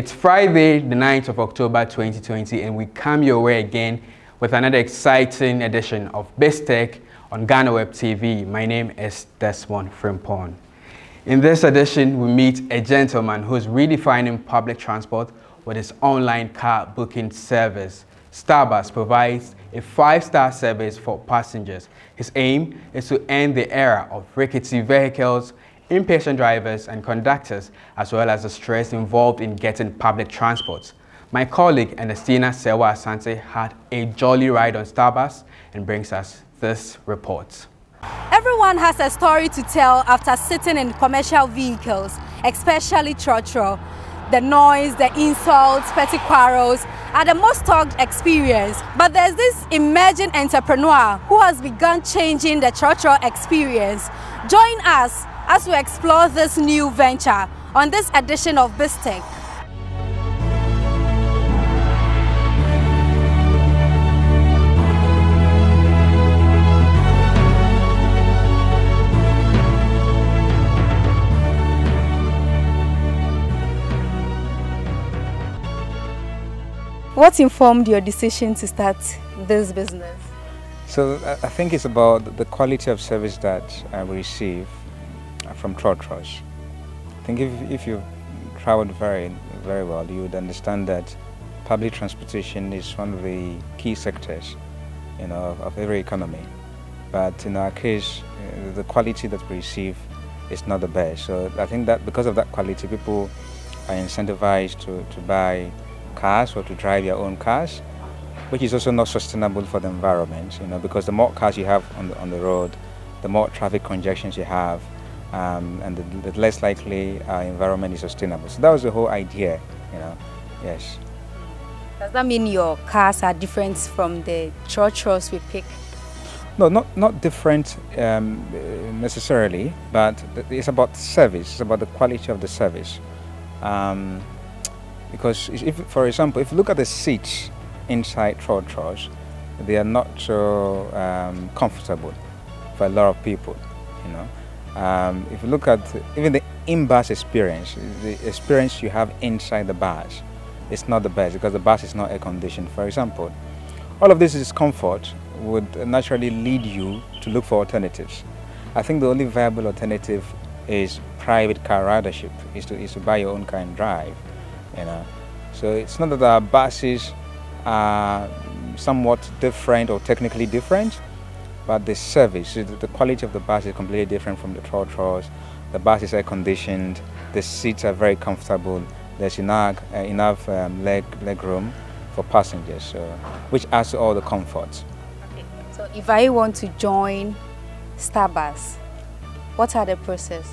It's Friday, the 9th of October 2020, and we come your way again with another exciting edition of BizTech on Ghana Web TV. My name is Desmond Frimpong. In this edition, we meet a gentleman who's redefining public transport with his online car booking service. Stabus provides a five-star service for passengers. His aim is to end the era of rickety vehicles impatient drivers and conductors, as well as the stress involved in getting public transport. My colleague Ernestina Sewa Asante had a jolly ride on Stabus and brings us this report. Everyone has a story to tell after sitting in commercial vehicles, especially trotro. The noise, the insults, petty quarrels are the most talked experience. But there's this emerging entrepreneur who has begun changing the trotro experience. Join us as we explore this new venture on this edition of BizTech. What informed your decision to start this business? So I think it's about the quality of service that uh, we receive from Trotros. I think if, if you've traveled very, very well, you would understand that public transportation is one of the key sectors you know, of, of every economy. But in our case, uh, the quality that we receive is not the best. So I think that because of that quality, people are incentivized to, to buy cars or to drive their own cars, which is also not sustainable for the environment, you know, because the more cars you have on the, on the road, the more traffic congestions you have, um, and the, the, less likely our environment is sustainable. So that was the whole idea, you know, yes. Does that mean your cars are different from the trotros we pick? No, not, not different um, necessarily, but it's about service, it's about the quality of the service. Um, because if, for example, if you look at the seats inside trotros, they are not so um, comfortable for a lot of people, you know. Um, if you look at even the in-bus experience, the experience you have inside the bus, it's not the best because the bus is not air conditioned, for example. All of this discomfort would naturally lead you to look for alternatives. I think the only viable alternative is private car ridership, is to, is to buy your own car and drive, you know. So it's not that our buses are somewhat different or technically different, but the service, the quality of the bus is completely different from the trotros. The bus is air conditioned, the seats are very comfortable, there's enough, uh, enough um, leg, leg room for passengers, so, which adds to all the comfort. Okay. So if I want to join Stabus, what are the process?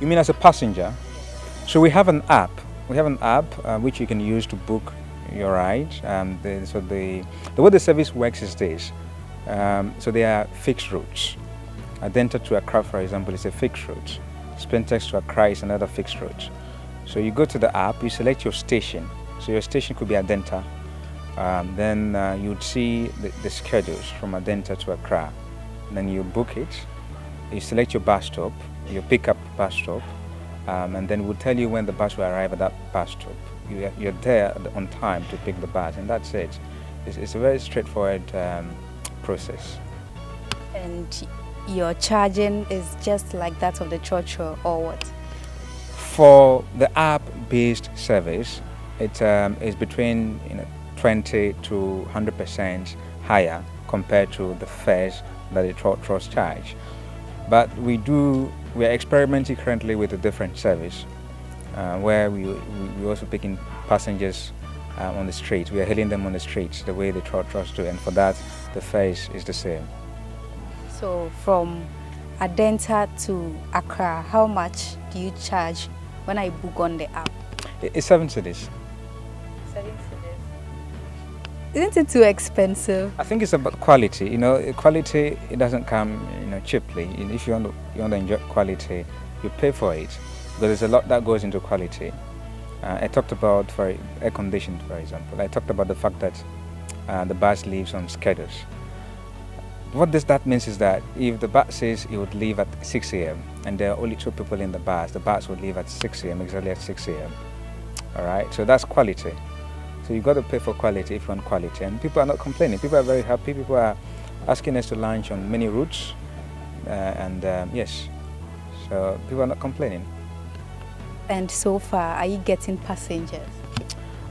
You mean as a passenger? So we have an app. We have an app uh, which you can use to book your ride. Um, the, so the, the way the service works is this. Um, so they are fixed routes. Adenta to Accra, for example, is a fixed route. Spintex to Accra is another fixed route. So you go to the app, you select your station. So your station could be Adenta. Um, then uh, you'd see the, the, schedules from Adenta to Accra. And then you book it. You select your bus stop, your pickup bus stop, um, and then we'll tell you when the bus will arrive at that bus stop. You, are there on time to pick the bus, and that's it. It's, it's a very straightforward um, process. And your charging is just like that of the trotro or, what? For the app-based service, it um, is between you know, 20 to 100% higher compared to the fares that the trotros charge. But we do, we are experimenting currently with a different service uh, where we, we are also picking passengers uh, on the street. We are hailing them on the streets the way the trotros do, and for that, the face is the same. So from Adenta to Accra, how much do you charge when I book on the app? It's seven cedis. Seven cedis. Isn't it too expensive? I think it's about quality. You know, quality it doesn't come you know cheaply. If you want to, you want to enjoy quality, you pay for it because there's a lot that goes into quality. Uh, I talked about for air conditioning, for example. I talked about the fact that uh, the bus leaves on schedules. What this that means is that if the bus says it would leave at 6 a.m. and there are only two people in the bus, the bus would leave at 6 a.m. exactly at 6 a.m. All right, so that's quality. So you've got to pay for quality if you want quality, and people are not complaining. People are very happy. People are asking us to launch on many routes, uh, and um, yes, so people are not complaining. And so far, are you getting passengers?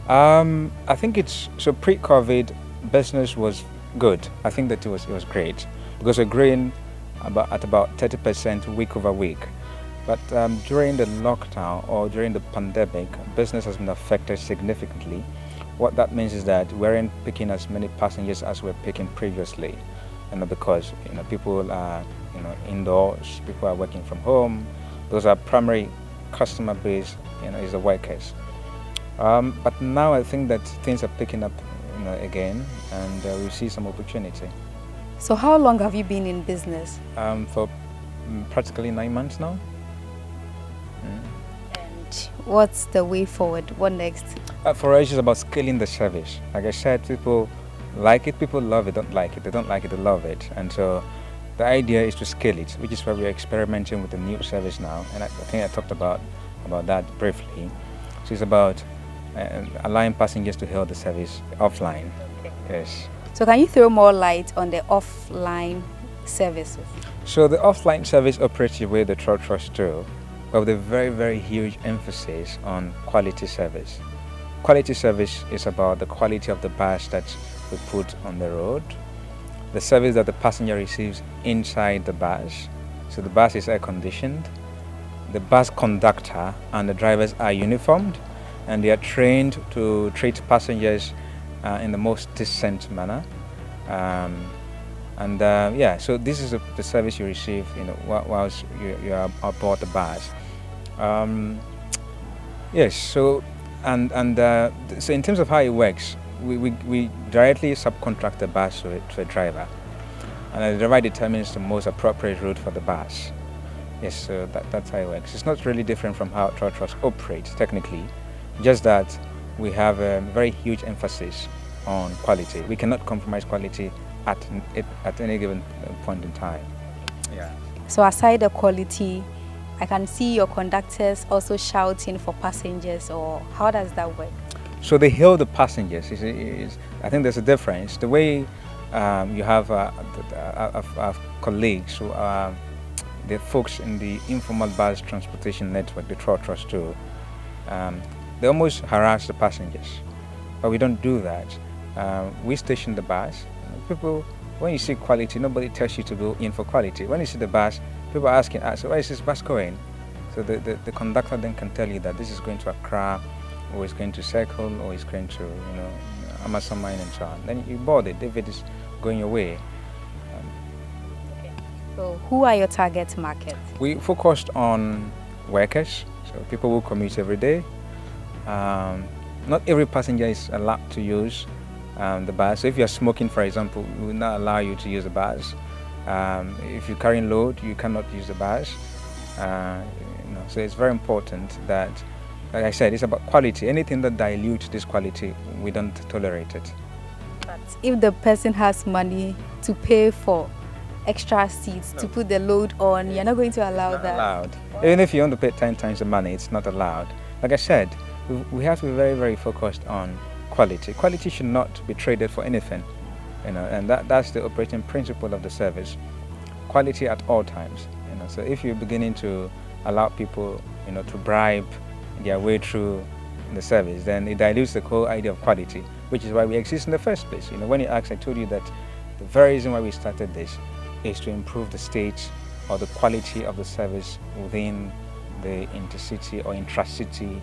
Um, I think it's so pre-COVID, business was good. I think that it was it was great because we're growing about at about 30% week over week. But um, during the lockdown or during the pandemic, business has been affected significantly. What that means is that we aren't picking as many passengers as we were picking previously, you know, because you know people are you know indoors, people are working from home. Those are primary customer base, you know, is the workers. Um, but now I think that things are picking up you know, again, and uh, we see some opportunity. So how long have you been in business? Um, for mm, practically nine months now. And what's the way forward? What next? Uh, for us, it's about scaling the service. Like I said, people like it, people love it, don't like it. They don't like it, they love it. And so the idea is to scale it, which is why we're experimenting with a new service now. And I, think I talked about, about that briefly. So it's about uh, allowing passengers to hail the service offline. Okay. Yes. So can you throw more light on the offline services? So the offline service operates the way the trotros do, but with a very, very huge emphasis on quality service. Quality service is about the quality of the bus that we put on the road, the service that the passenger receives inside the bus. So the bus is air conditioned, the bus conductor and the drivers are uniformed, and they are trained to treat passengers uh, in the most decent manner. Um, and uh, yeah, so this is a, the service you receive, you know, whilst you, you are aboard the bus. Um, yes, so and and uh, so in terms of how it works, we, we, we directly subcontract the bus to a, to a driver, and the driver determines the most appropriate route for the bus. Yes, so that, that's how it works. It's not really different from how trotros operates technically, just that we have a very huge emphasis on quality. We cannot compromise quality at, at any given point in time. Yeah. So aside the quality, I can see your conductors also shouting for passengers or how does that work? So they hail the passengers. Is, is, I think there's a difference. The way um, you have uh, uh, uh, colleagues who are the folks in the informal bus transportation network, the trotros too, um, they almost harass the passengers. But we don't do that. Um, we station the bus. People, when you see quality, nobody tells you to go in for quality. When you see the bus, people are asking, ah, so where is this bus going? So the, the, the conductor then can tell you that this is going to Accra, or it's going to Circle, or it's going to, you know, Amasaman and so on. Then you board it if it is going your way. Okay. So who are your target market? We focused on workers, so people who commute every day. Um, not every passenger is allowed to use um, the bus. So if you're smoking, for example, we will not allow you to use the bus. Um, if you're carrying load, you cannot use the bus. Uh, you know, so it's very important that, like I said, it's about quality. Anything that dilutes this quality, we don't tolerate it. But if the person has money to pay for extra seats to put the load on, you're not going to allow not that. allowed. Even if you want to pay 10 times the money, it's not allowed. Like I said, we, we have to be very, very focused on quality. Quality should not be traded for anything, you know, and that, that's the operating principle of the service. Quality at all times, you know. So if you're beginning to allow people, you know, to bribe their way through the service, then it dilutes the whole idea of quality, which is why we exist in the first place. You know, when you asked, I told you that the very reason why we started this is to improve the state or the quality of the service within the intercity or intracity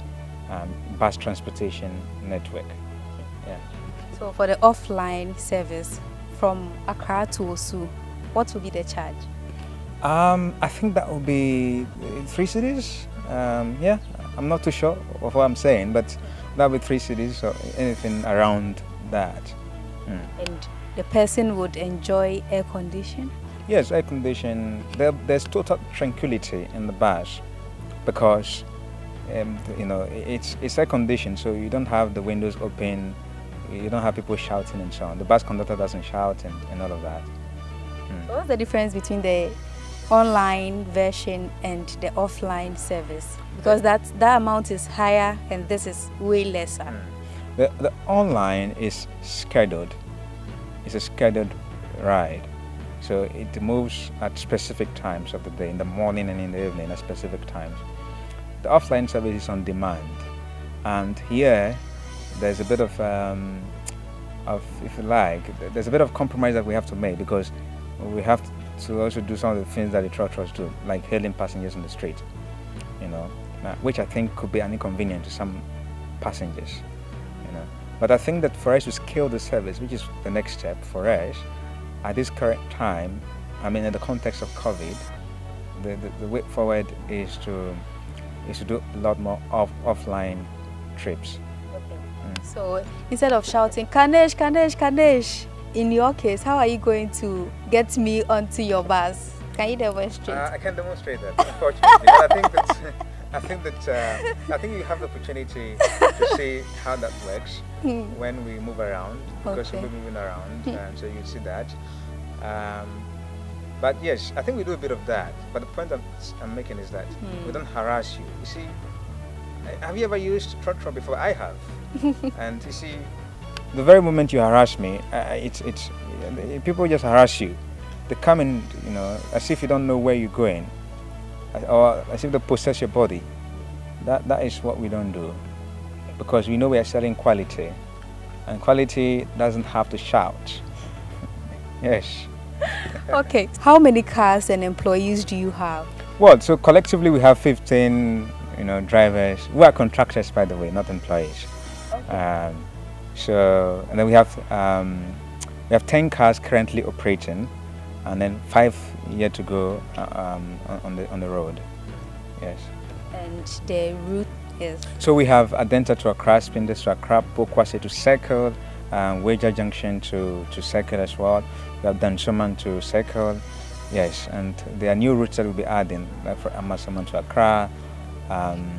um, bus transportation network. Yeah. So for the offline service from Accra to Osu, what will be the charge? Um, I think that will be three cedis. Um, yeah, I'm not too sure of what I'm saying, but that will be three cedis or anything around that. Mm. And the person would enjoy air condition? Yes, air condition. There, there's total tranquility in the bus because um, you know it's it's air conditioned, so you don't have the windows open, you don't have people shouting and so on. The bus conductor doesn't shout and, and all of that. So what's the difference between the online version and the offline service? Because that, that amount is higher and this is way lesser. Mm. The, the online is scheduled. It's a scheduled ride. So it moves at specific times of the day, in the morning and in the evening at specific times. The offline service is on demand. And here, there's a bit of, um, of, if you like, there's a bit of compromise that we have to make because we have to also do some of the things that the trotros do, like hailing passengers on the street, you know, which I think could be an inconvenience to some passengers, you know. But I think that for us to scale the service, which is the next step for us, at this current time, I mean, in the context of COVID, the, the, the way forward is to is to do a lot more off, offline trips. Okay. Mm. So instead of shouting, Kaneshie, Kaneshie, Kaneshie, in your case, how are you going to get me onto your bus? Can you demonstrate? Uh, I can demonstrate that, unfortunately. I think that I think that uh, I think you have the opportunity to see how that works hmm. when we move around because okay. we're moving around, hmm. and so you see that. Um, but yes, I think we do a bit of that. But the point I'm, I'm making is that hmm. we don't harass you. You see, have you ever used Trotro before? I have. and you see, the very moment you harass me, uh, it's, it's, people just harass you. They come in, you know, as if you don't know where you're going, or as if they possess your body. That, that is what we don't do, because we know we are selling quality, and quality doesn't have to shout. yes. okay. How many cars and employees do you have? Well, so collectively we have 15, you know, drivers. We are contractors, by the way, not employees. Okay. Um, so, and then we have um, we have 10 cars currently operating, and then five yet to go uh, um, on the on the road. Yes. And the route is. So we have Adenta to Accra, Spintex to Accra, Pokuase to Circle, um, Weija Junction to to Circle as well. We have Dansoman to Circle. Yes, and there are new routes that we'll be adding, like for Amasaman to Accra. Um,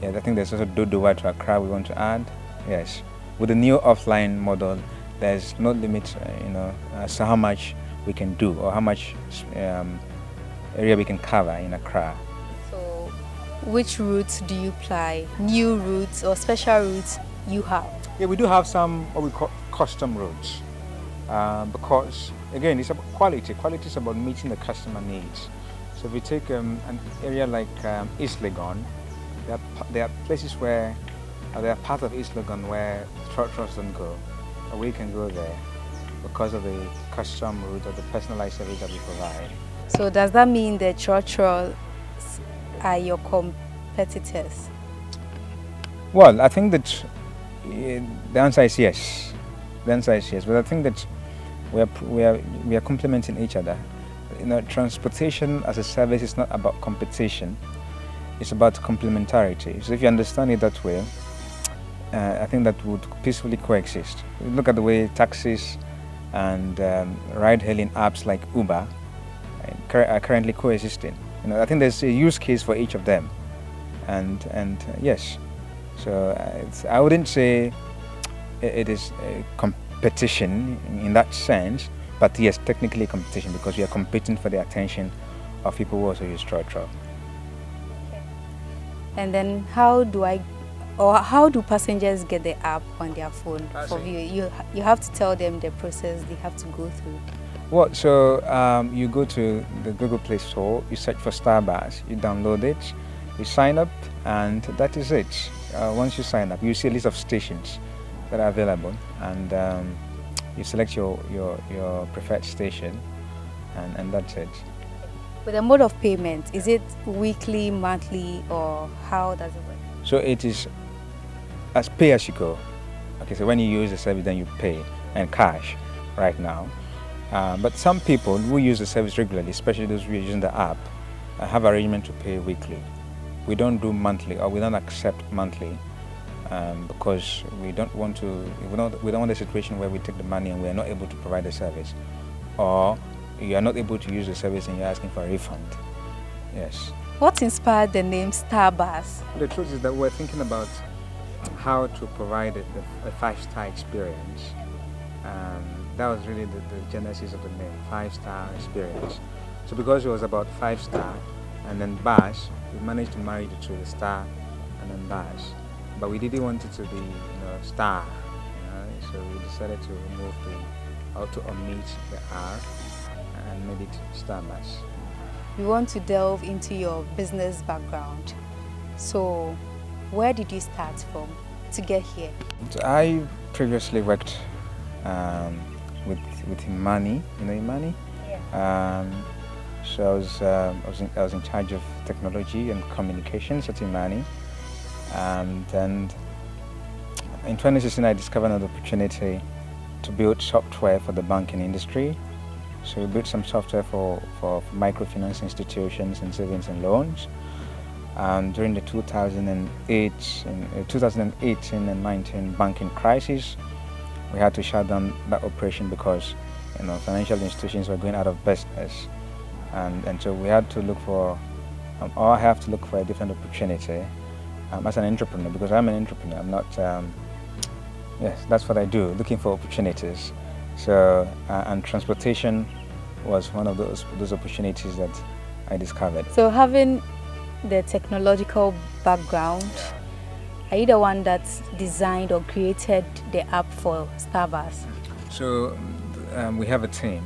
yeah, I think there's also Dodowa to Accra we want to add. Yes with the new offline model, there's no limit, uh, you know, as to how much we can do or how much um, area we can cover in Accra. So, which routes do you ply? New routes or special routes you have? Yeah, we do have some what we call custom routes uh, because again, it's about quality. Quality is about meeting the customer needs. So if we take um, an area like um, East Legon, there are, there are places where they are part of East Legon where trucks don't go. But we can go there because of the custom route or the personalized service that we provide. So does that mean the Trotros are your competitors? Well, I think that the answer is yes. The answer is yes, but I think that we are, we are, we are complementing each other. You know, transportation as a service is not about competition, it's about complementarity. So if you understand it that way, uh, I think that would peacefully coexist. Look at the way taxis and um, ride-hailing apps like Uber uh, are currently coexisting. You know, I think there's a use case for each of them, and and uh, yes, so uh, I wouldn't say it is a competition in that sense, but yes, technically competition because we are competing for the attention of people who also use Trotro. And then how do I or how do passengers get the app on their phone for you? You you have to tell them the process they have to go through. Well, so um, you go to the Google Play Store, you search for Stabus, you download it, you sign up, and that is it. Uh, once you sign up, you see a list of stations that are available, and um, you select your, your, your preferred station, and, and that's it. With the mode of payment, is it weekly, monthly, or how does it work? So it is as pay as you go. Okay, so when you use the service, then you pay and cash right now. Um, but some people who use the service regularly, especially those who are using the app, uh, have arrangement to pay weekly. We don't do monthly, or we don't accept monthly, um, because we don't want to. We don't. We don't want a situation where we take the money and we are not able to provide the service, or you are not able to use the service and you're asking for a refund. Yes. What inspired the name Stabus? The truth is that we're thinking about how to provide a, a five-star experience. Um, that was really the, the, genesis of the name, five-star experience. So because it was about five star and then bash, we managed to marry the two, the star and then bash. But we didn't want it to be, you know, star. You know, so we decided to remove the, or to omit the R and made it star bars. We want to delve into your business background. So where did you start from to get here? I previously worked um, with with Imani, you know Imani? Yeah. Um, so I was, um, I, was in, I was in charge of technology and communications at Imani. And then in 2016 I discovered an opportunity to build software for the banking industry. So we built some software for, for, for microfinance institutions and savings and loans. And during the 2008, uh, 2018 and 19 banking crisis, we had to shut down that operation because you know financial institutions were going out of business, and and so we had to look for, um, or I have to look for a different opportunity um, as an entrepreneur because I'm an entrepreneur. I'm not. Um, yes, that's what I do, looking for opportunities. So uh, and transportation was one of those those opportunities that I discovered. So having the technological background. Are you the one that designed or created the app for Stabus? So um, we have a team.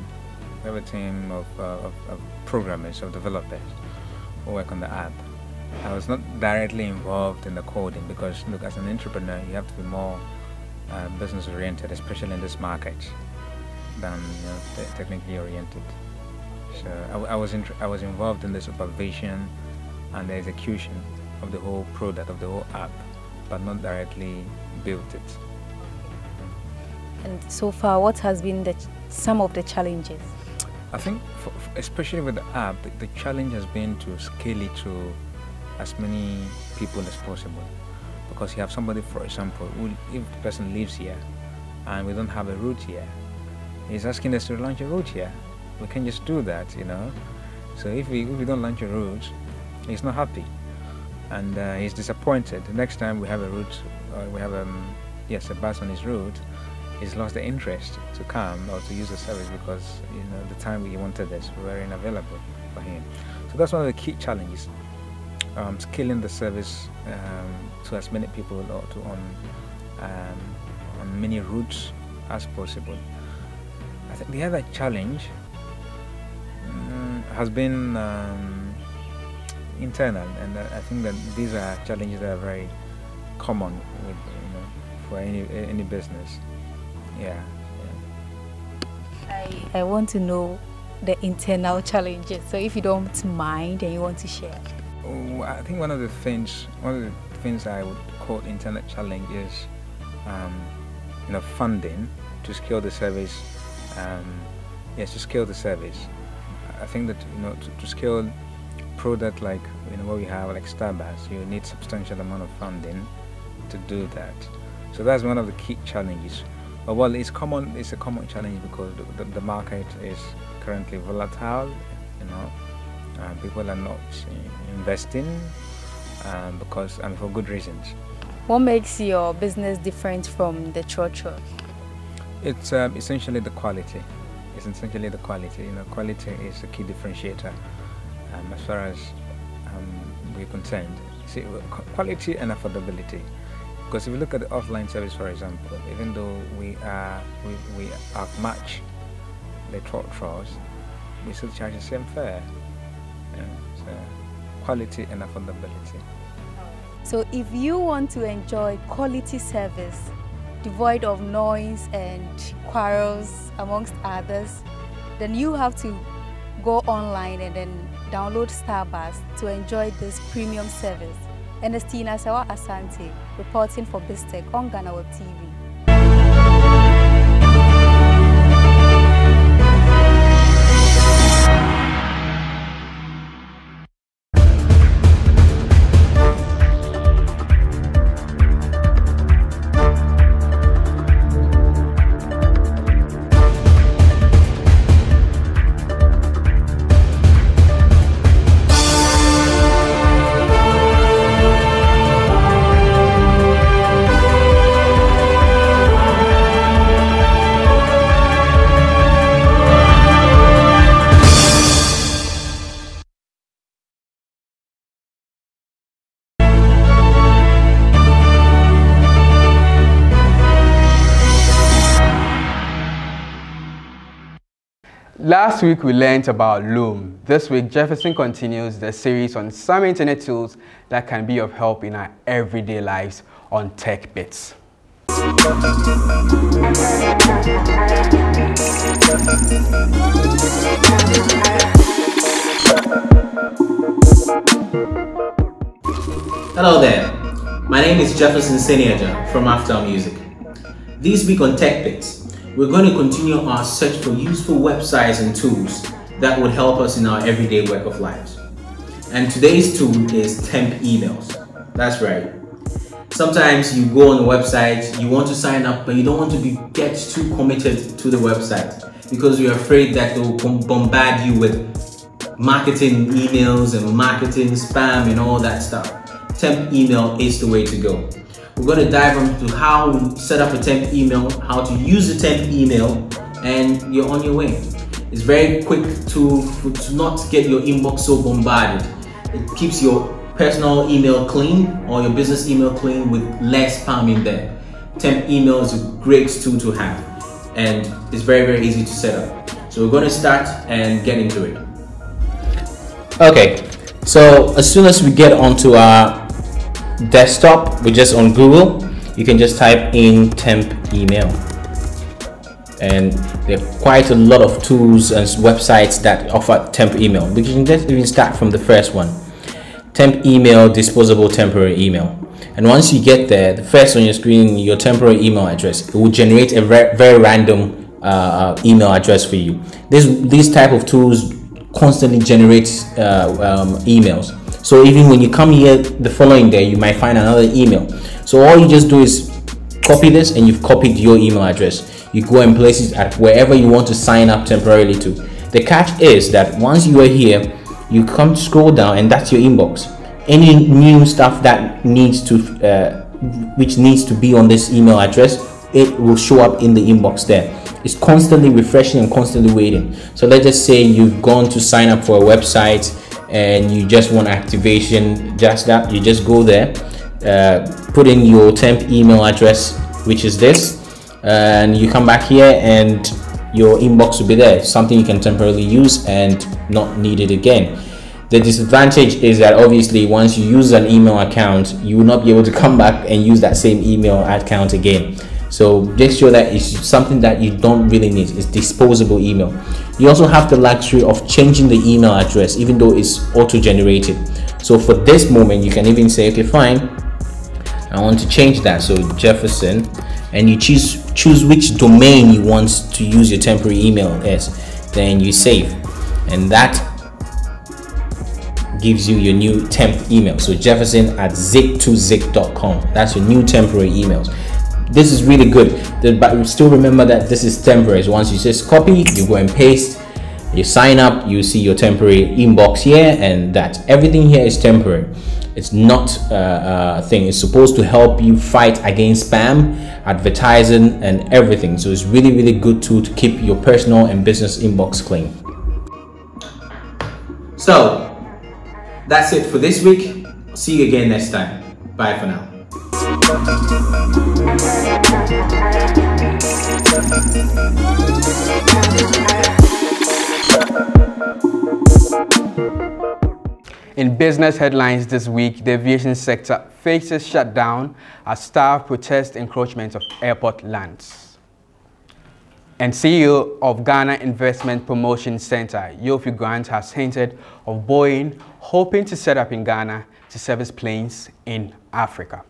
We have a team of, uh, of, of, programmers, of developers who work on the app. I was not directly involved in the coding because, look, as an entrepreneur, you have to be more uh, business oriented, especially in this market, than you know, technically oriented. So I, I was I was involved in the supervision and the execution of the whole product of the whole app but not directly built it. And so far, what has been the some of the challenges? I think, for, especially with the app, the, the, challenge has been to scale it to as many people as possible. Because you have somebody, for example, who, if the person lives here and we don't have a route here, he's asking us to launch a route here. We can just do that, you know. So if we, if we don't launch a route, he's not happy and uh, he's disappointed. The next time we have a route, uh, we have um, yes a bus on his route, he's lost the interest to come or to use the service because you know the time he wanted this we were unavailable for him. So that's one of the key challenges: um, scaling the service um, to as many people or to on um, on many routes as possible. I think the other challenge um, has been um, internal, and I think that these are challenges that are very common with you know for any any business. Yeah. yeah. I I want to know the internal challenges. So if you don't mind and you want to share. Oh, I think one of the things one of the things I would call internal challenge is um, you know funding to scale the service. Um, yes, to scale the service. I think that you know to, to scale product like you know what we have like Stabus, you need substantial amount of funding to do that. So that's one of the key challenges. But well, it's common. It's a common challenge because the, the, the market is currently volatile. You know, um, people are not investing um, because and for good reasons. What makes your business different from the trotro? It's um, essentially the quality. It's essentially the quality. You know, quality is a key differentiator um, as far as um, we're concerned. See, quality and affordability. Because if you look at the offline service, for example, even though we are we, we outmatch the trotros, we still charge the same fare. Yeah, so quality and affordability. So if you want to enjoy quality service, devoid of noise and quarrels amongst others, then you have to go online and then download Stabus to enjoy this premium service. Ernestina Sawa Asante, reporting for BizTech on Ghana Web TV. Last week we learned about Loom. This week Jefferson continues the series on some internet tools that can be of help in our everyday lives on Tech Bits. Hello there, my name is Jefferson Seniaja from After Music. This week on Tech Bits, we're going to continue our search for useful websites and tools that would help us in our everyday work of lives. And today's tool is temp emails. That's right. Sometimes you go on a website, you want to sign up, but you don't want to be get too committed to the website because you're afraid that they will bombard you with marketing emails and marketing spam and all that stuff. Temp email is the way to go. We're going to dive into how to set up a temp email, how to use a temp email, and you're on your way. It's very quick to, to not get your inbox so bombarded. It keeps your personal email clean or your business email clean with less spam in there. Temp email is a great tool to have and it's very, very easy to set up. So we're going to start and get into it. Okay, so as soon as we get onto our desktop we're just on google you can just type in temp email. And there are quite a lot of tools and websites that offer temp email. We can just even start from the first one. Temp email disposable temporary email. And once you get there the first on your screen your temporary email address it will generate a very, very random uh, uh, email address for you. This these type of tools constantly generate uh, um, emails so even when you come here the following day, you might find another email. So all you just do is copy this and you've copied your email address. You go and place it at wherever you want to sign up temporarily to. The catch is that once you are here, you come scroll down and that's your inbox. Any new stuff that needs to, uh, which needs to be on this email address, it will show up in the inbox there. It's constantly refreshing and constantly waiting. So let's just say you've gone to sign up for a website and you just want activation just that you just go there uh, put in your temp email address which is this and you come back here and your inbox will be there. Something you can temporarily use and not need it again. The disadvantage is that obviously once you use an email account you will not be able to come back and use that same email account again so make sure that it's something that you don't really need. It's disposable email. You also have the luxury of changing the email address even though it's auto-generated. So for this moment, you can even say, okay, fine, I want to change that. So Jefferson, and you choose choose which domain you want to use your temporary email as. Then you save, and that gives you your new temp email. So Jefferson at zik2zik.com. That's your new temporary emails this is really good. But still remember that this is temporary. So once you just copy you go and paste you sign up you see your temporary inbox here and that. Everything here is temporary. It's not uh, a thing. It's supposed to help you fight against spam advertising and everything. So it's really really good tool to keep your personal and business inbox clean. So that's it for this week. See you again next time. Bye for now in business headlines this week, the aviation sector faces shutdown as staff protest encroachment of airport lands. And CEO of Ghana Investment Promotion Center, Yofi Grant, has hinted of Boeing hoping to set up in Ghana to service planes in Africa.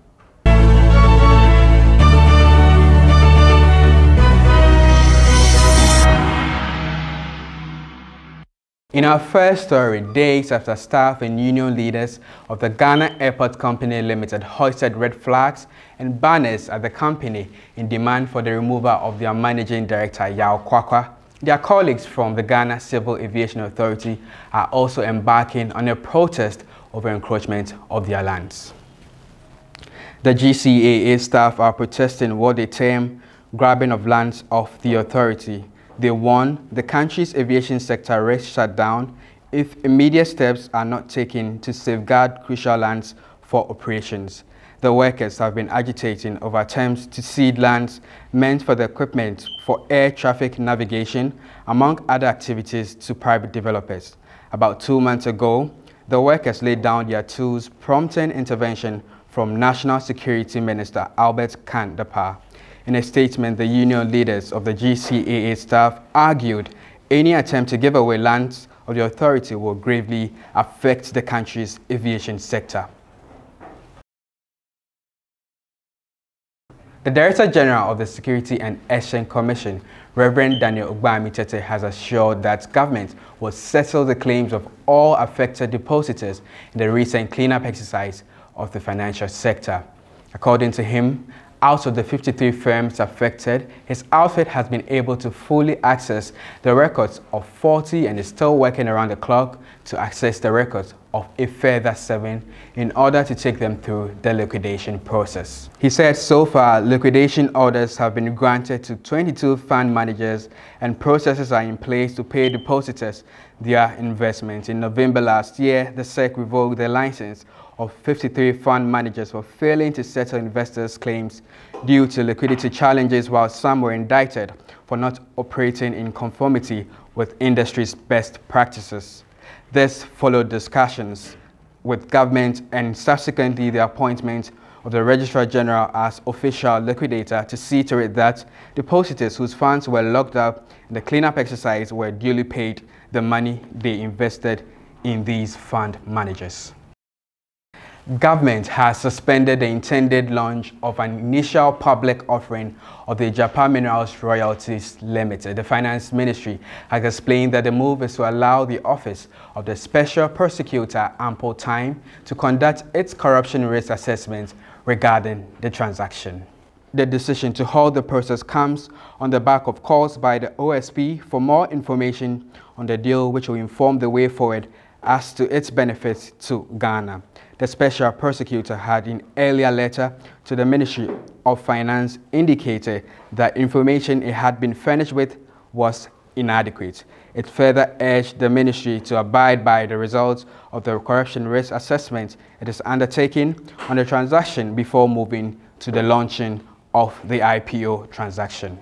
In our first story, days after staff and union leaders of the Ghana Airport Company Limited hoisted red flags and banners at the company in demand for the removal of their managing director, Yaw Kwakwa, their colleagues from the Ghana Civil Aviation Authority are also embarking on a protest over encroachment of their lands. The GCAA staff are protesting what they term grabbing of lands of the authority they warn the country's aviation sector risks shutdown if immediate steps are not taken to safeguard crucial lands for operations. the workers have been agitating over attempts to cede lands meant for the equipment for air traffic navigation, among other activities, to private developers. About two months ago, the workers laid down their tools, prompting intervention from National Security Minister Albert Kan Dapaah. In a statement, the union leaders of the GCAA staff argued any attempt to give away lands of the authority will gravely affect the country's aviation sector. The Director General of the Security and Exchange Commission, Reverend Daniel Ogbarmey Tetteh, has assured that government will settle the claims of all affected depositors in the recent cleanup exercise of the financial sector. According to him, out of the 53 firms affected, his outfit has been able to fully access the records of 40 and is still working around the clock to access the records of a further seven in order to take them through the liquidation process. He said so far liquidation orders have been granted to 22 fund managers and processes are in place to pay depositors their investments. In November last year, the SEC revoked the license of 53 fund managers for failing to settle investors' claims due to liquidity challenges while some were indicted for not operating in conformity with industry's best practices. This followed discussions with government and subsequently the appointment of the Registrar General as official liquidator to see to it that depositors whose funds were locked up in the cleanup exercise were duly paid the money they invested in these fund managers government has suspended the intended launch of an initial public offering of the Agyapa Minerals Royalties Limited. The Finance Ministry has explained that the move is to allow the Office of the Special Prosecutor ample time to conduct its corruption risk assessment regarding the transaction. The decision to hold the process comes on the back of calls by the OSP for more information on the deal which will inform the way forward as to its benefits to Ghana. The special prosecutor had in earlier letter to the Ministry of Finance indicated that information it had been furnished with was inadequate. It further urged the ministry to abide by the results of the corruption risk assessment it is undertaking on the transaction before moving to the launching of the IPO transaction.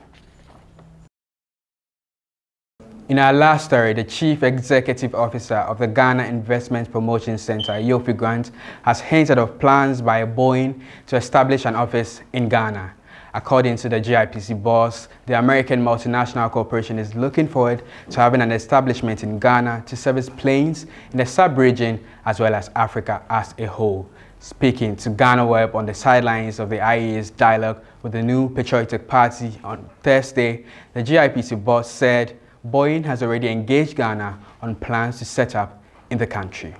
In our last story, the Chief Executive Officer of the Ghana Investment Promotion Center, Yofi Grant, has hinted of plans by Boeing to establish an office in Ghana. According to the GIPC boss, the American multinational corporation is looking forward to having an establishment in Ghana to service planes in the sub-region as well as Africa as a whole. Speaking to Ghana Web on the sidelines of the IEA's dialogue with the new Patriotic Party on Thursday, the GIPC boss said Boeing has already engaged Ghana on plans to set up in the country.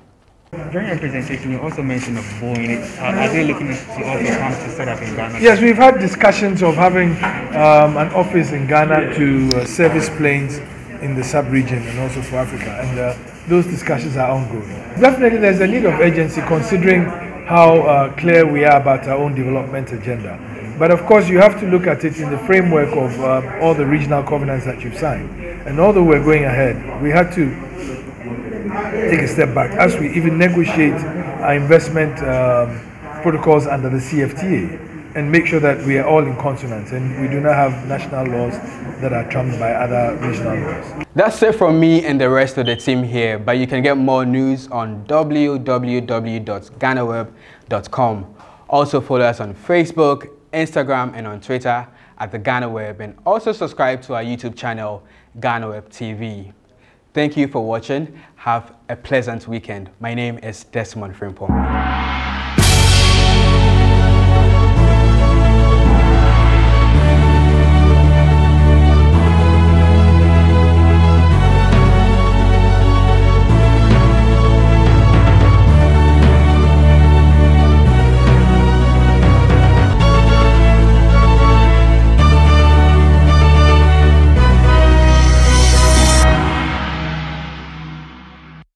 During your presentation, you also mentioned of Boeing. Are, they looking to also plans to set up in Ghana? Yes, we've had discussions of having um, an office in Ghana to uh, service planes in the sub-region and also for Africa, and uh, those discussions are ongoing. Definitely, there's a need of urgency considering how uh, clear we are about our own development agenda. But of course, you have to look at it in the framework of uh, all the regional covenants that you've signed. And although we're going ahead, we had to take a step back as we even negotiate our investment um, protocols under the CFTA and make sure that we are all in consonance and we do not have national laws that are trumped by other regional laws. That's it from me and the rest of the team here, but you can get more news on www.ghanaweb.com. Also follow us on Facebook, Instagram, and on Twitter at the Ghana Web, and also subscribe to our YouTube channel, Ghana Web TV. Thank you for watching. Have a pleasant weekend. My name is Desmond Frimpong.